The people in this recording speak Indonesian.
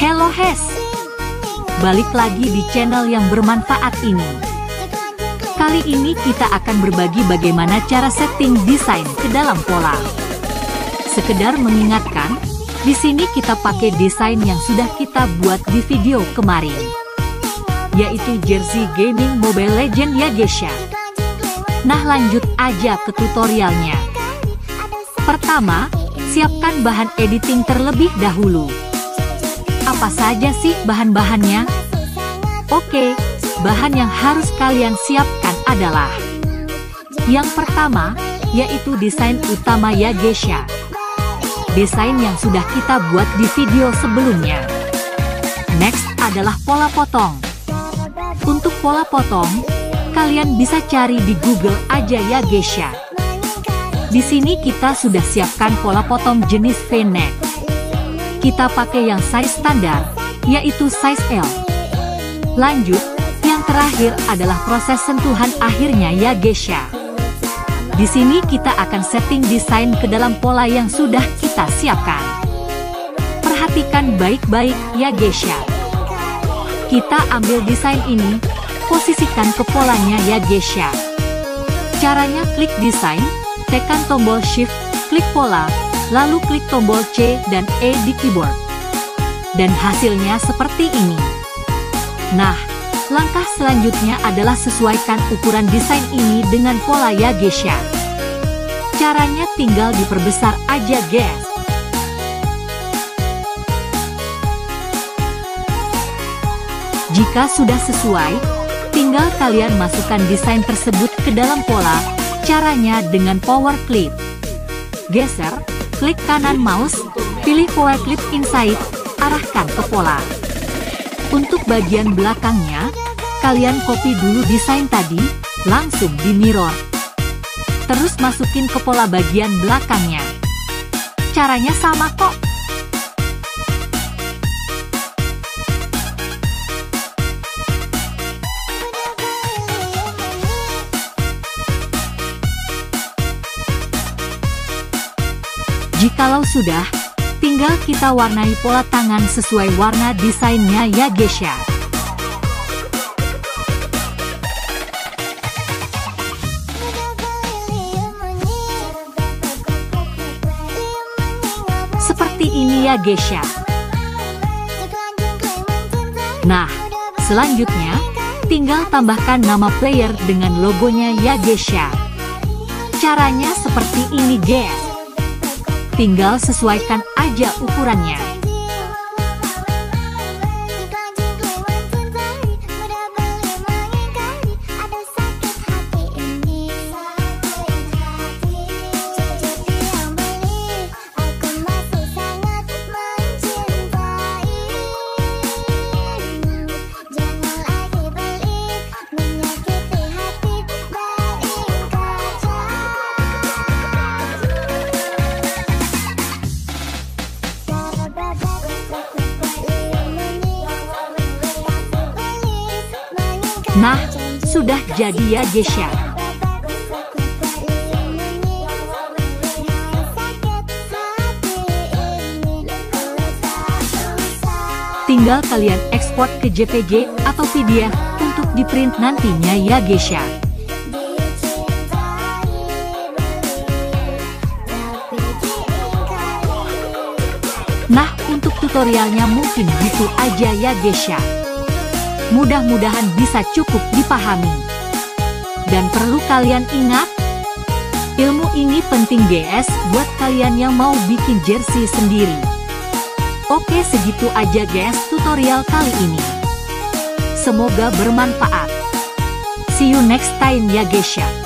Hello Hes! Balik lagi di channel yang bermanfaat ini. Kali ini kita akan berbagi bagaimana cara setting desain ke dalam pola. Sekedar mengingatkan, di sini kita pakai desain yang sudah kita buat di video kemarin. Yaitu jersey gaming Mobile Legend ya guys ya. Nah lanjut aja ke tutorialnya. Pertama, siapkan bahan editing terlebih dahulu. Apa saja sih bahan-bahannya? Oke, bahan yang harus kalian siapkan adalah Yang pertama, yaitu desain utama ya Gesha. Desain yang sudah kita buat di video sebelumnya. Next adalah pola potong. Untuk pola potong, kalian bisa cari di Google aja ya Gesha. Di sini kita sudah siapkan pola potong jenis V-neck kita pakai yang size standar, yaitu size L. Lanjut, yang terakhir adalah proses sentuhan akhirnya ya Gesha. Di sini kita akan setting desain ke dalam pola yang sudah kita siapkan. Perhatikan baik-baik ya Gesha. Kita ambil desain ini, posisikan ke polanya ya Gesha. Caranya klik desain, tekan tombol shift, klik pola, lalu klik tombol C dan E di keyboard. Dan hasilnya seperti ini. Nah, langkah selanjutnya adalah sesuaikan ukuran desain ini dengan pola ya Gesha. Caranya tinggal diperbesar aja guys. Jika sudah sesuai, tinggal kalian masukkan desain tersebut ke dalam pola, caranya dengan power clip. Geser, Klik kanan mouse, pilih Power Clip Inside, arahkan ke pola. Untuk bagian belakangnya, kalian copy dulu desain tadi, langsung di mirror. Terus masukin ke pola bagian belakangnya. Caranya sama kok. Jikalau sudah, tinggal kita warnai pola tangan sesuai warna desainnya ya Gesha. Seperti ini ya Gesha. Nah, selanjutnya, tinggal tambahkan nama player dengan logonya ya Gesha. Caranya seperti ini guys. Tinggal sesuaikan aja ukurannya. Nah, sudah jadi ya Gesha. Tinggal kalian ekspor ke JPG atau PDF untuk di print nantinya ya Gesha. Nah, untuk tutorialnya mungkin gitu aja ya Gesha. Mudah-mudahan bisa cukup dipahami. Dan perlu kalian ingat, ilmu ini penting GS buat kalian yang mau bikin jersey sendiri. Oke segitu aja guys tutorial kali ini. Semoga bermanfaat. See you next time ya guys.